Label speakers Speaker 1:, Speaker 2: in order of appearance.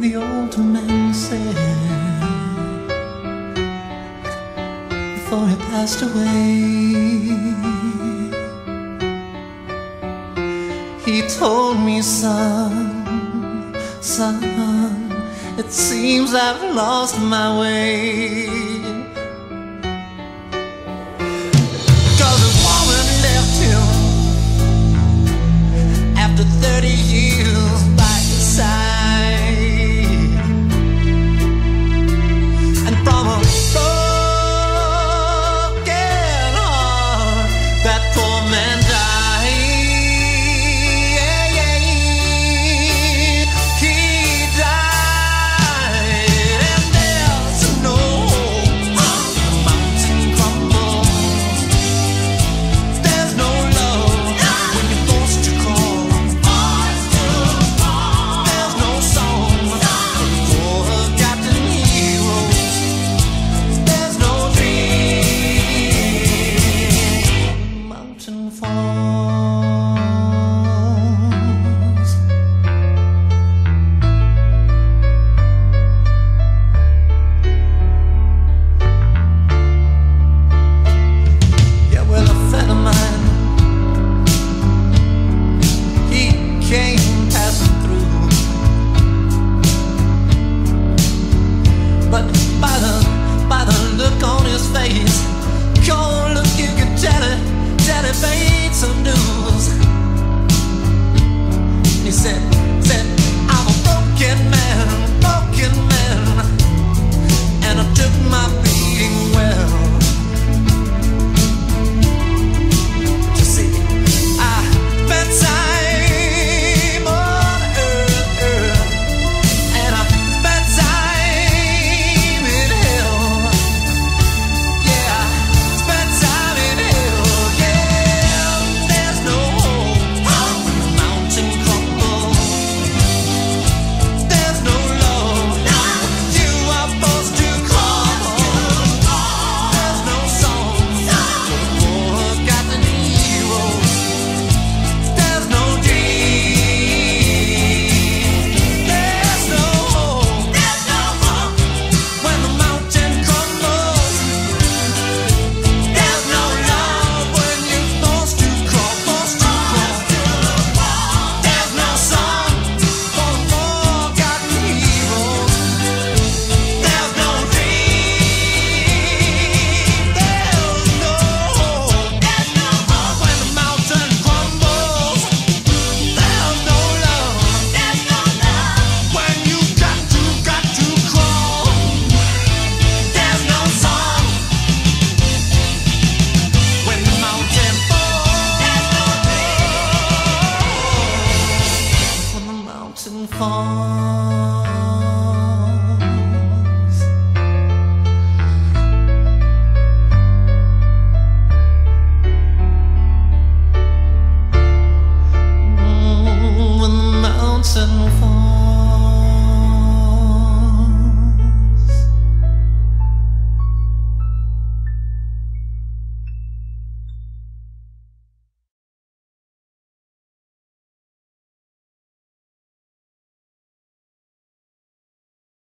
Speaker 1: the old man said, before he passed away. He told me, son, son, it seems I've lost my way.